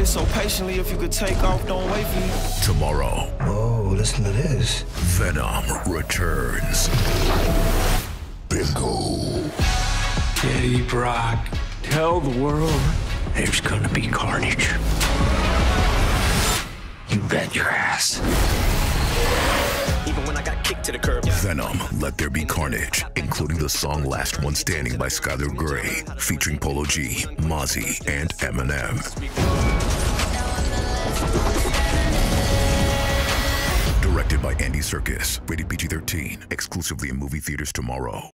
waited so patiently. If you could take off, don't wait for me. Tomorrow, Whoa, listen to this. Venom returns. Bingo. Eddie Brock, tell the world there's gonna be carnage. You bet your ass. Even when I got kicked to the curb. Venom, Let There Be Carnage, including the song Last One Standing by Skylar Grey, featuring Polo G, Mozzy, and Eminem. By Andy Serkis, rated PG 13, exclusively in movie theaters tomorrow.